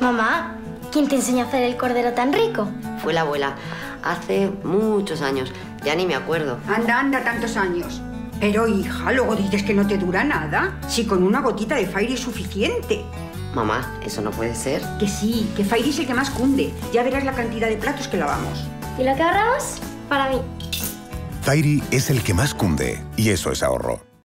Mamá, ¿quién te enseñó a hacer el cordero tan rico? Fue la abuela. Hace muchos años. Ya ni me acuerdo. Anda, anda, tantos años. Pero hija, luego dices que no te dura nada. Si con una gotita de Fairy es suficiente. Mamá, eso no puede ser. Que sí, que Fairy es el que más cunde. Ya verás la cantidad de platos que lavamos. ¿Y lo que ahorramos? Para mí. Fairy es el que más cunde y eso es ahorro.